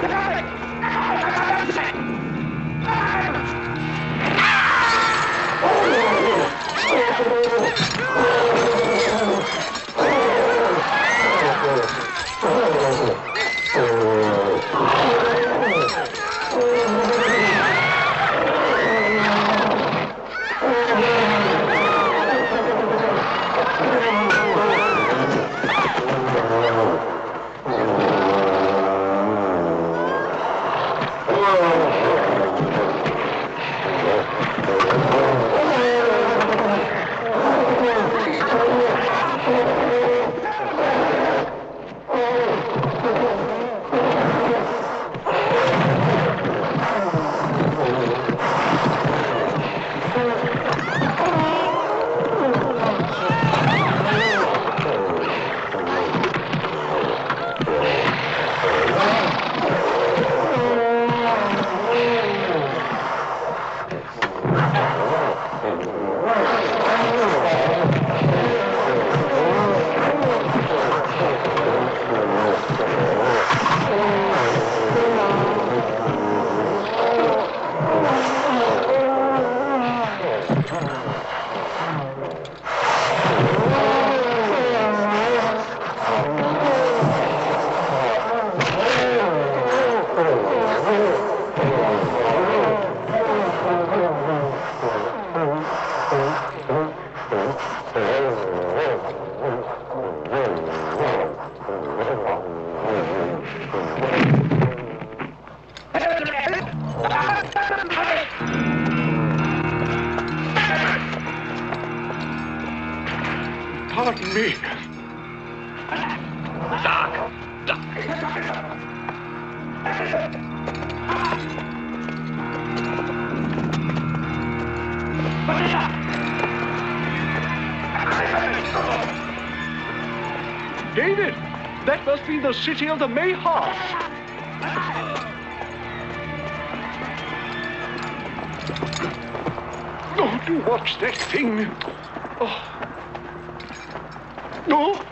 Look out! Pardon me. Doc. Doc. David, that must be the city of the Mahars. Oh, do watch that thing. Oh. Oh.